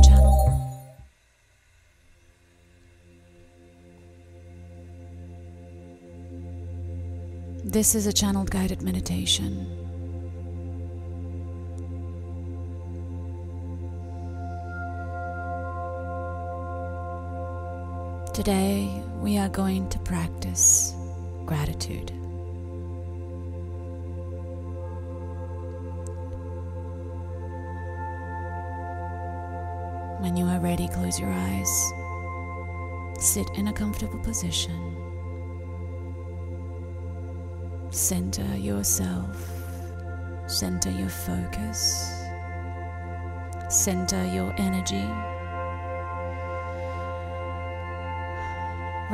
channel. This is a channeled guided meditation. Today, we are going to practice gratitude. When you are ready, close your eyes. Sit in a comfortable position. Center yourself. Center your focus. Center your energy.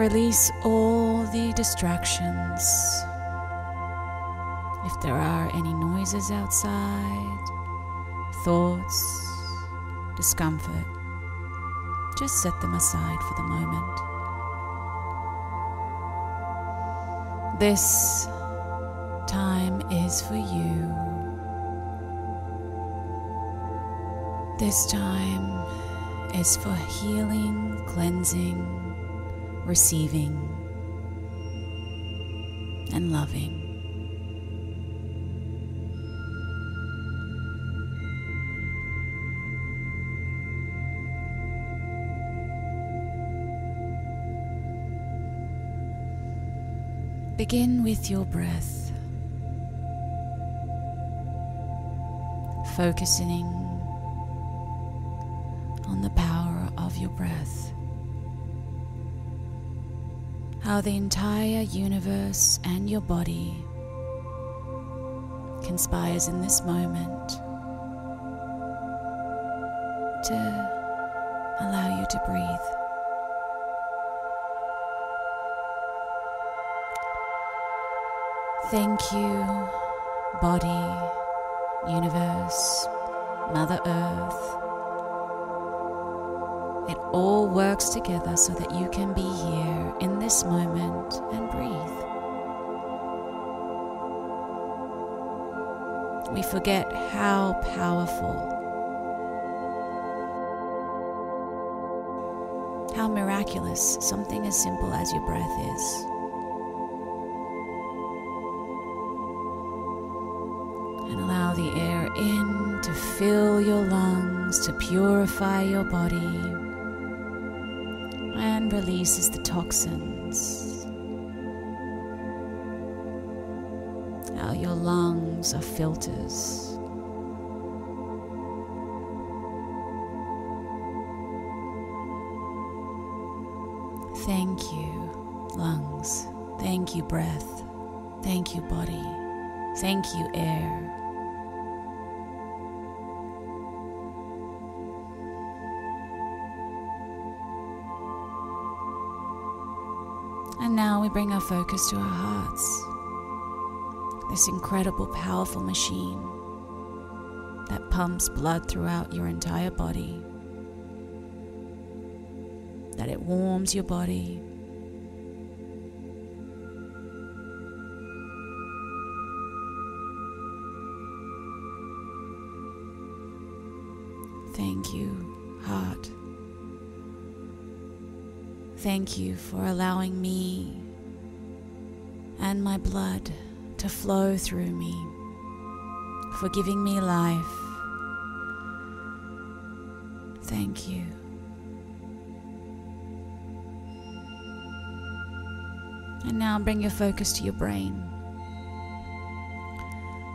Release all the distractions. If there are any noises outside, thoughts, discomfort, just set them aside for the moment. This time is for you. This time is for healing, cleansing, receiving, and loving. Begin with your breath, focusing on the power of your breath. How the entire universe and your body conspires in this moment to allow you to breathe. Thank you, body, universe, Mother Earth. It all works together so that you can be here in this moment and breathe. We forget how powerful, how miraculous something as simple as your breath is. In to fill your lungs, to purify your body, and releases the toxins. How your lungs are filters. Thank you, lungs. Thank you, breath. Thank you, body. Thank you, air. We bring our focus to our hearts. This incredible, powerful machine that pumps blood throughout your entire body, that it warms your body. Thank you, heart. Thank you for allowing me and my blood to flow through me, for giving me life. Thank you. And now bring your focus to your brain,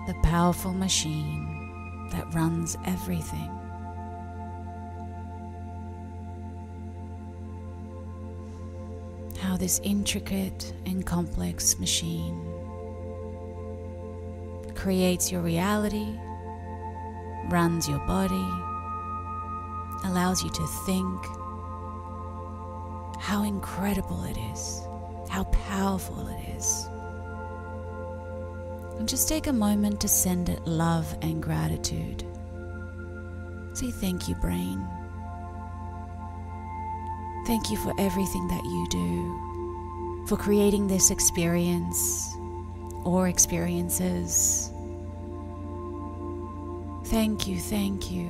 the powerful machine that runs everything. How this intricate and complex machine creates your reality, runs your body, allows you to think. How incredible it is, how powerful it is. And just take a moment to send it love and gratitude. Say thank you, brain. Thank you for everything that you do, for creating this experience or experiences. Thank you, thank you.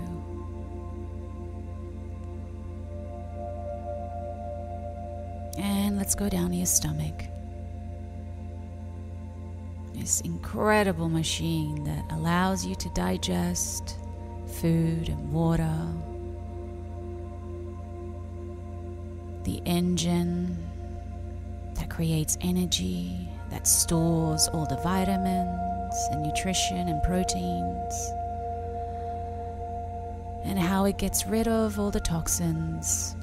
And let's go down to your stomach. This incredible machine that allows you to digest food and water. The engine that creates energy, that stores all the vitamins and nutrition and proteins, and how it gets rid of all the toxins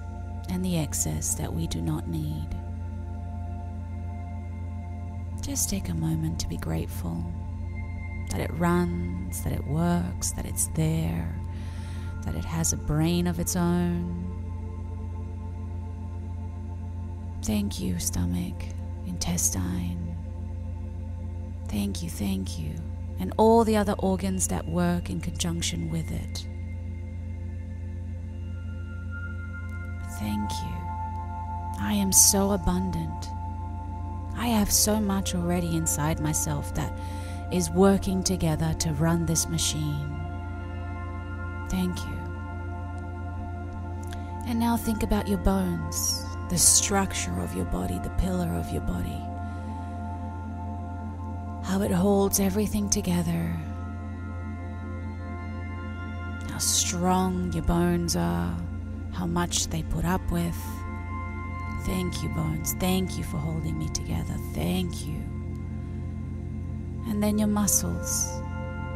and the excess that we do not need. Just take a moment to be grateful that it runs, that it works, that it's there, that it has a brain of its own. Thank you, stomach, intestine. Thank you, thank you, and all the other organs that work in conjunction with it. Thank you. I am so abundant. I have so much already inside myself that is working together to run this machine. Thank you. And now think about your bones, the structure of your body, the pillar of your body, how it holds everything together, how strong your bones are, how much they put up with. Thank you, bones. Thank you for holding me together. Thank you. And then your muscles,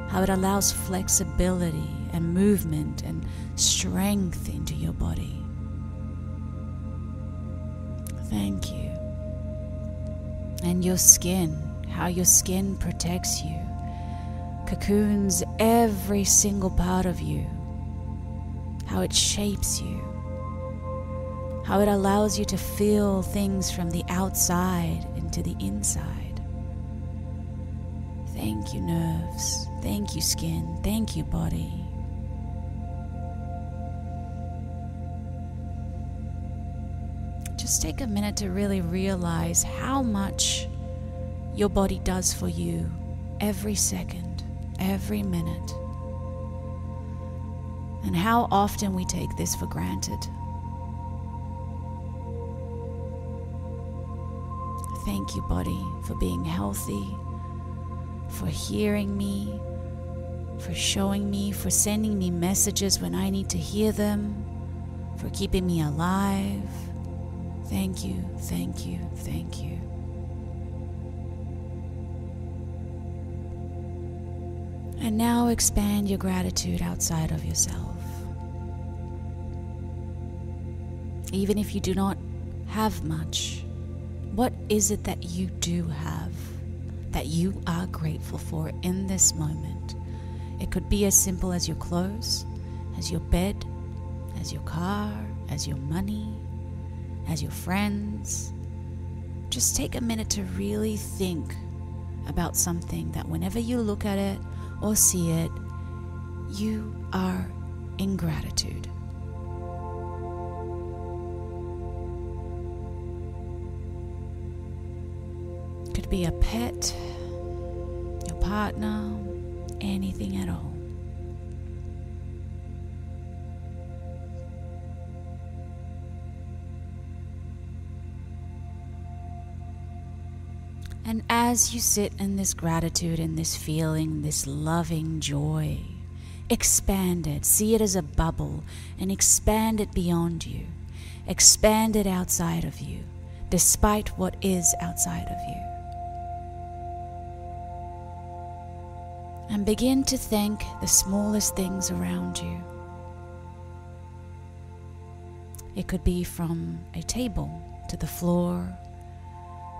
how it allows flexibility and movement and strength into your body. Thank you. And your skin, how your skin protects you, cocoons every single part of you, how it shapes you how it allows you to feel things from the outside into the inside. Thank you, nerves. Thank you, skin. Thank you, body. Just take a minute to really realize how much your body does for you every second, every minute, and how often we take this for granted. Thank you, body, for being healthy, for hearing me, for showing me, for sending me messages when I need to hear them, for keeping me alive. Thank you, thank you, thank you. And now expand your gratitude outside of yourself. Even if you do not have much, what is it that you do have that you are grateful for in this moment? It could be as simple as your clothes, as your bed, as your car, as your money, as your friends. Just take a minute to really think about something that whenever you look at it or see it, you are in gratitude. Could be a pet, your partner, anything at all. And as you sit in this gratitude and this feeling, this loving joy, expand it. See it as a bubble and expand it beyond you. Expand it outside of you, despite what is outside of you. and begin to thank the smallest things around you. It could be from a table to the floor,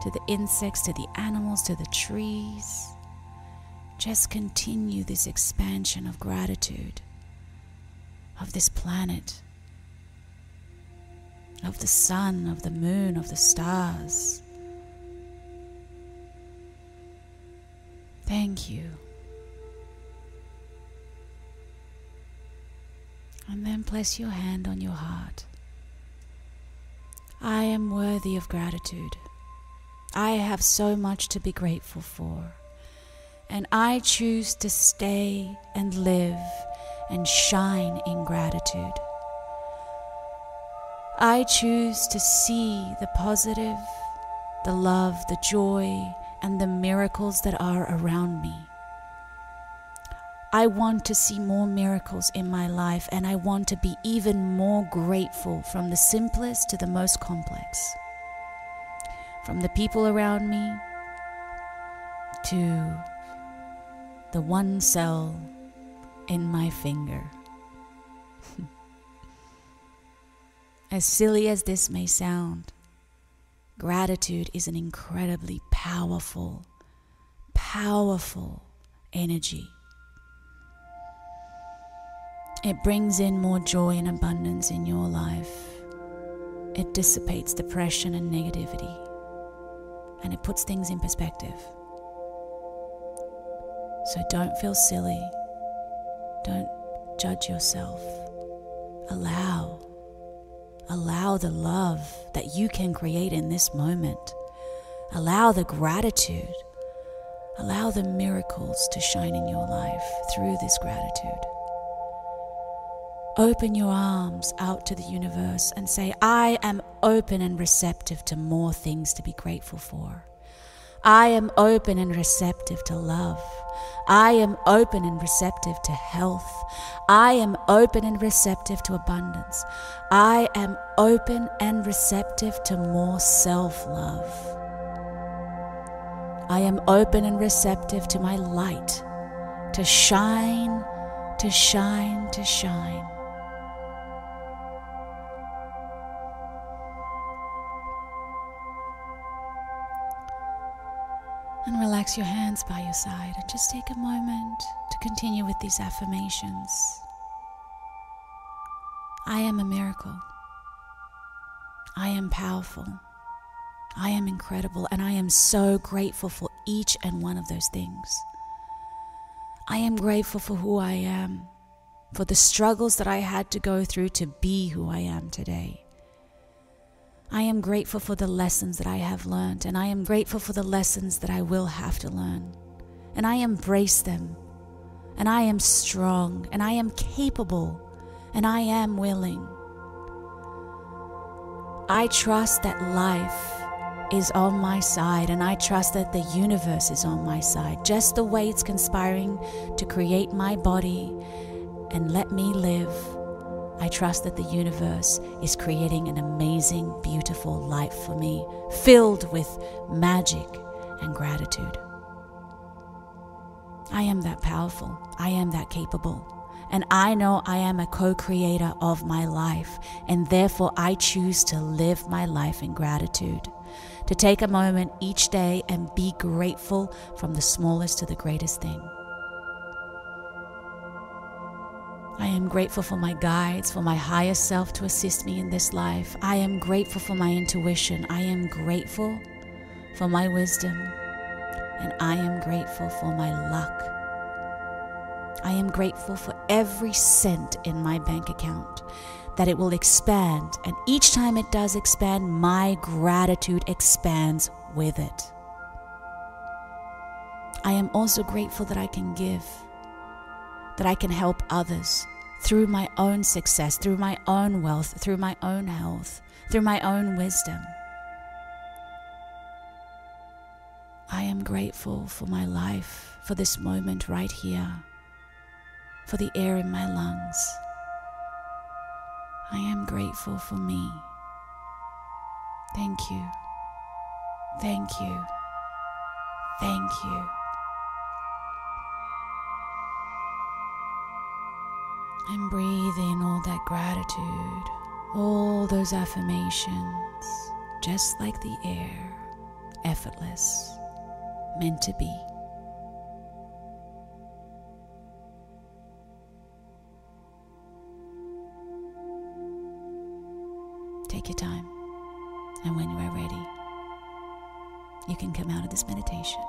to the insects, to the animals, to the trees. Just continue this expansion of gratitude of this planet, of the sun, of the moon, of the stars. Thank you. And then place your hand on your heart. I am worthy of gratitude. I have so much to be grateful for. And I choose to stay and live and shine in gratitude. I choose to see the positive, the love, the joy, and the miracles that are around me. I want to see more miracles in my life, and I want to be even more grateful from the simplest to the most complex. From the people around me to the one cell in my finger. as silly as this may sound, gratitude is an incredibly powerful, powerful energy. It brings in more joy and abundance in your life. It dissipates depression and negativity. And it puts things in perspective. So don't feel silly. Don't judge yourself. Allow. Allow the love that you can create in this moment. Allow the gratitude. Allow the miracles to shine in your life through this gratitude. Open your arms out to the universe and say, I am open and receptive to more things to be grateful for. I am open and receptive to love. I am open and receptive to health. I am open and receptive to abundance. I am open and receptive to more self love. I am open and receptive to my light to shine, to shine, to shine. And relax your hands by your side and just take a moment to continue with these affirmations. I am a miracle. I am powerful. I am incredible, and I am so grateful for each and one of those things. I am grateful for who I am, for the struggles that I had to go through to be who I am today. I am grateful for the lessons that I have learned, and I am grateful for the lessons that I will have to learn. And I embrace them. And I am strong, and I am capable, and I am willing. I trust that life is on my side, and I trust that the universe is on my side, just the way it's conspiring to create my body and let me live I trust that the universe is creating an amazing, beautiful life for me, filled with magic and gratitude. I am that powerful. I am that capable. And I know I am a co creator of my life, and therefore I choose to live my life in gratitude. To take a moment each day and be grateful from the smallest to the greatest thing. I am grateful for my guides, for my higher self to assist me in this life. I am grateful for my intuition. I am grateful for my wisdom. And I am grateful for my luck. I am grateful for every cent in my bank account, that it will expand. And each time it does expand, my gratitude expands with it. I am also grateful that I can give that I can help others through my own success, through my own wealth, through my own health, through my own wisdom. I am grateful for my life, for this moment right here, for the air in my lungs. I am grateful for me. Thank you. Thank you. Thank you. And breathe in all that gratitude, all those affirmations, just like the air, effortless, meant to be. Take your time, and when you are ready, you can come out of this meditation.